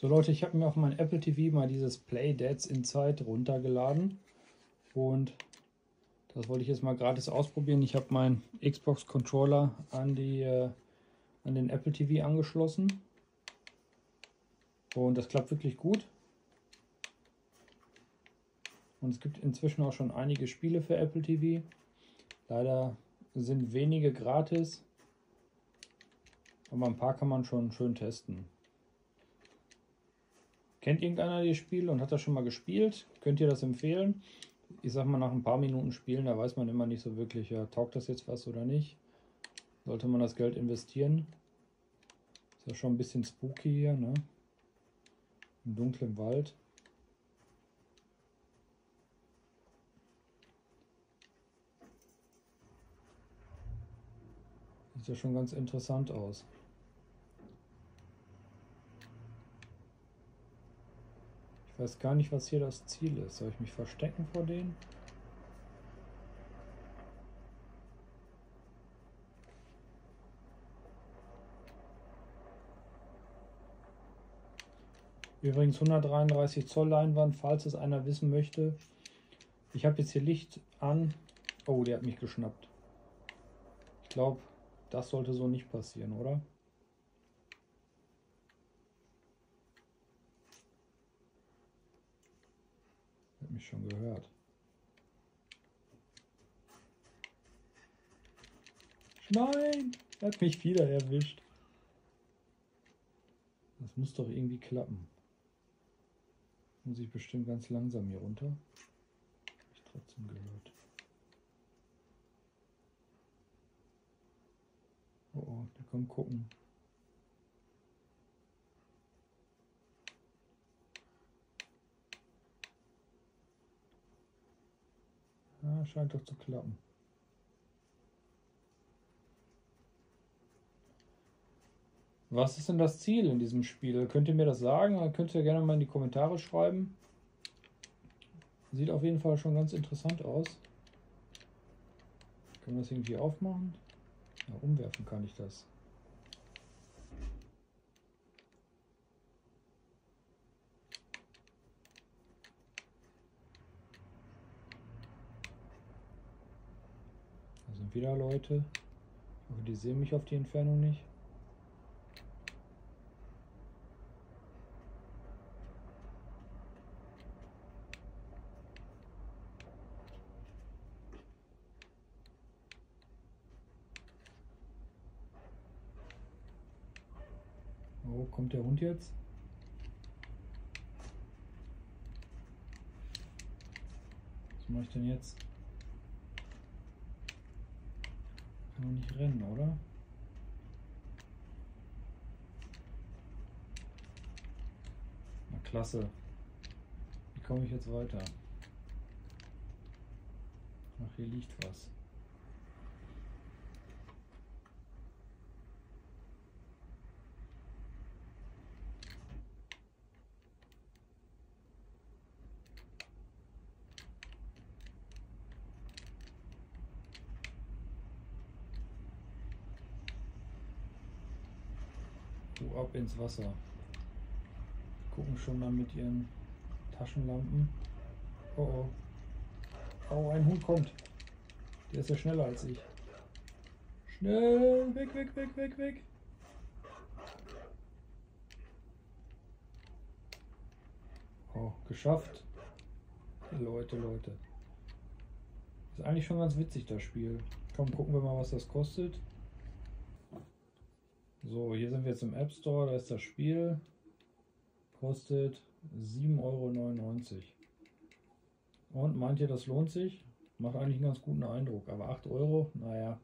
So Leute, ich habe mir auf mein Apple TV mal dieses Play Dads Inside runtergeladen und das wollte ich jetzt mal gratis ausprobieren. Ich habe meinen Xbox Controller an, die, äh, an den Apple TV angeschlossen und das klappt wirklich gut. Und es gibt inzwischen auch schon einige Spiele für Apple TV. Leider sind wenige gratis, aber ein paar kann man schon schön testen. Kennt irgendeiner die Spiele und hat das schon mal gespielt? Könnt ihr das empfehlen? Ich sag mal, nach ein paar Minuten Spielen, da weiß man immer nicht so wirklich, ja, taugt das jetzt was oder nicht. Sollte man das Geld investieren? Ist ja schon ein bisschen spooky hier, ne? Im dunklen Wald. Sieht ja schon ganz interessant aus. Ich weiß gar nicht, was hier das Ziel ist. Soll ich mich verstecken vor denen? Übrigens 133 Zoll Leinwand, falls es einer wissen möchte. Ich habe jetzt hier Licht an. Oh, der hat mich geschnappt. Ich glaube, das sollte so nicht passieren, oder? Mich schon gehört. Nein, er hat mich wieder erwischt. Das muss doch irgendwie klappen. Muss ich bestimmt ganz langsam hier runter. Hab ich trotzdem gehört. Oh oh, der kommt gucken. Ja, scheint doch zu klappen. Was ist denn das Ziel in diesem Spiel? Könnt ihr mir das sagen? könnt ihr gerne mal in die Kommentare schreiben. Sieht auf jeden Fall schon ganz interessant aus. Können wir das irgendwie aufmachen? Ja, umwerfen kann ich das. Da sind wieder Leute. Hoffe, die sehen mich auf die Entfernung nicht. Oh, kommt der Hund jetzt? Was mache ich denn jetzt? Kann doch nicht rennen, oder? Na klasse. Wie komme ich jetzt weiter? Ach, hier liegt was. Du ab ins Wasser. Gucken schon mal mit ihren Taschenlampen. Oh oh. Oh, ein Hund kommt. Der ist ja schneller als ich. Schnell, weg, weg, weg, weg, weg. Oh, geschafft. Leute, Leute. Ist eigentlich schon ganz witzig, das Spiel. Komm, gucken wir mal, was das kostet. So, hier sind wir jetzt im App Store, da ist das Spiel. Kostet 7,99 Euro. Und meint ihr, das lohnt sich? Macht eigentlich einen ganz guten Eindruck. Aber 8 Euro, naja,